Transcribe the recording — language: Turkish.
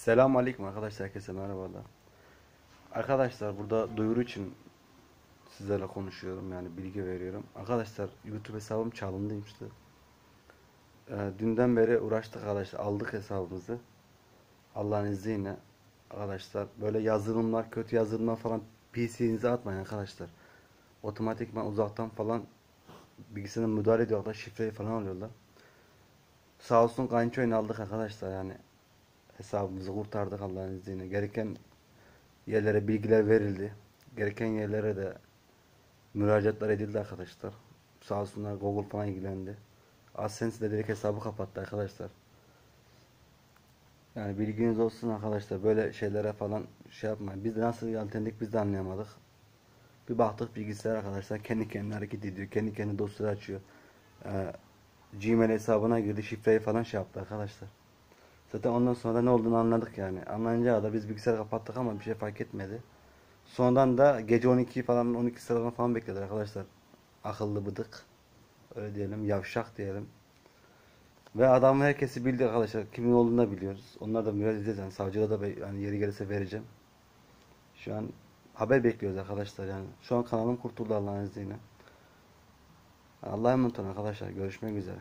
Selam aleyküm arkadaşlar herkese merhabalar. Arkadaşlar burada duyuru için sizlerle konuşuyorum yani bilgi veriyorum. Arkadaşlar YouTube hesabım çalındıymıştı. Ee, dünden beri uğraştık arkadaşlar aldık hesabımızı. Allah'ın izniyle arkadaşlar böyle yazılımlar kötü yazılımlar falan PC'nize atmayın arkadaşlar. Otomatikman uzaktan falan bilgisayarına müdahale ediyorlar şifreyi falan alıyorlar. Sağ olsun kayınço oyunu aldık arkadaşlar yani hesabımızı kurtardık Allah'ın izniyle. Gereken yerlere bilgiler verildi. Gereken yerlere de müracaatlar edildi arkadaşlar. Sağ olsunlar Google falan ilgilendi. AdSense de direkt hesabı kapattı arkadaşlar. Yani bilginiz olsun arkadaşlar böyle şeylere falan şey yapmayın. Biz de nasıl yeltendik biz de anlayamadık. Bir baktık bilgisayar arkadaşlar kendi kendine hareket ediyor. Kendi kendine dosyaları açıyor. Ee, Gmail hesabına girdi şifreyi falan şey yaptı arkadaşlar. Zaten ondan sonra da ne olduğunu anladık yani. Anlayınca da biz bilgisayarı kapattık ama bir şey fark etmedi. Sonradan da gece 12 falan 12 sıradan falan beklediler arkadaşlar. Akıllı bıdık. Öyle diyelim. Yavşak diyelim. Ve adamı herkesi bildi arkadaşlar. Kimin olduğunu da biliyoruz. Onlar da müracaat edeceğiz. Yani savcıda da yani yeri gelirse vereceğim. Şu an haber bekliyoruz arkadaşlar yani. Şu an kanalım kurtuldu Allah'ın izniyle. Allah'a emanet olun arkadaşlar. Görüşmek üzere.